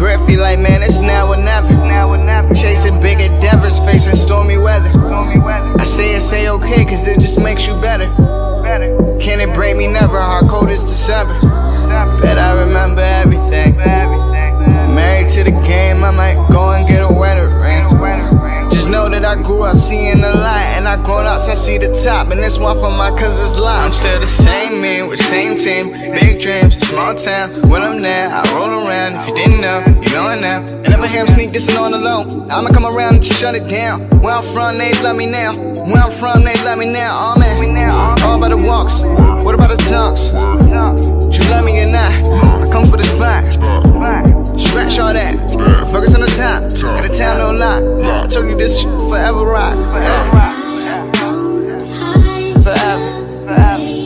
Griffey like, man, it's now or never. Now or never. Chasing big endeavors, facing stormy weather. Stormy weather. I say it, say okay, cause it just makes you better. Better. Can it break me never? Hard cold as December. December. Bet I remember everything. Married to the game, I might go and get a wedding ring. Just know that I grew up seeing a lot, and I grown up since see the top. And this one for my cousin's lot. I'm still the same man with same team, big dreams, small town. When I'm there, I roll around. Hear sneak dissing on low. I'ma come around and shut it down. Where I'm from, they love me now. Where I'm from, they love me now. Oh man, all about the walks. What about the talks? top. You love me or not? I come for the spot. Scratch all that. Focus on the top. Got the town no lie. I told you this forever rock. Forever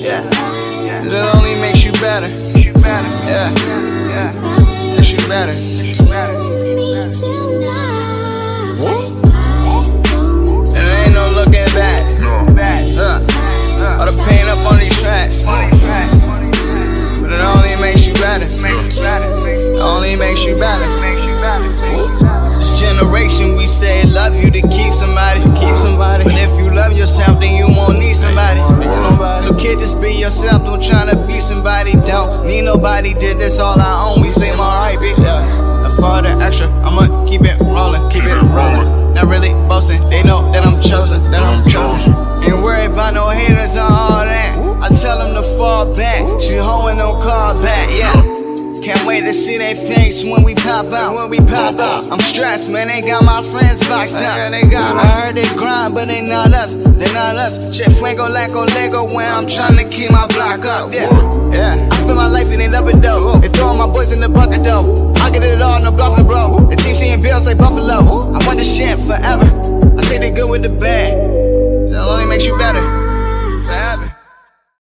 Yeah. It only makes you better. Yeah. makes. You better. It makes you better. Makes. Makes you better. This generation, we say love you to keep somebody. Keep somebody. But if you love yourself, then you won't need somebody. So kid, just be yourself. Don't try to be somebody. Don't need nobody. Did this all I own. We seem alright, bitch. And for the extra, I'ma keep it rolling. Keep it rolling. Not really boasting. They know that I'm chosen. That I'm chosen. Ain't worried about no haters and all that. I tell them to fall back. She hoeing, no call back. Yeah. Can't wait to see their face when we pop out. When we pop out, I'm stressed, man. They got my friends boxed up. Yeah, they got. I heard they grind, but they not us. They not us. Shit, fuego, laco, lego. When I'm trying to keep my block up. Yeah, yeah. I spend my life in it up and dope. And throwing my boys in the bucket though. I get it all, no bluffing, bro. The team seeing bills like Buffalo. I want this shit forever.